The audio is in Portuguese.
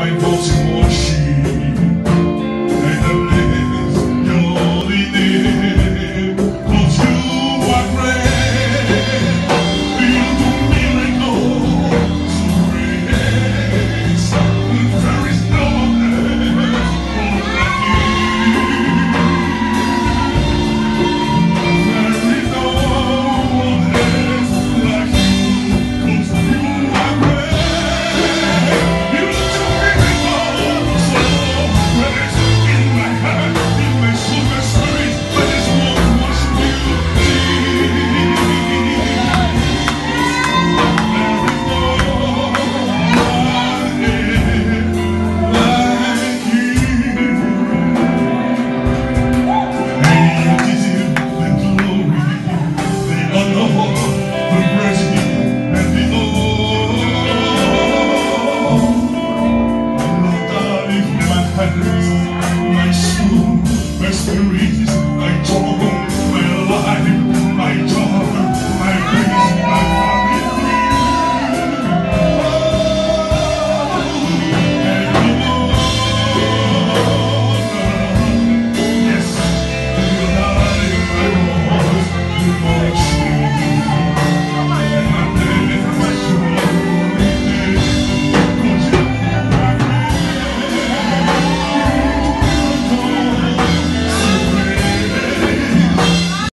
Ai, Baltimore, to reach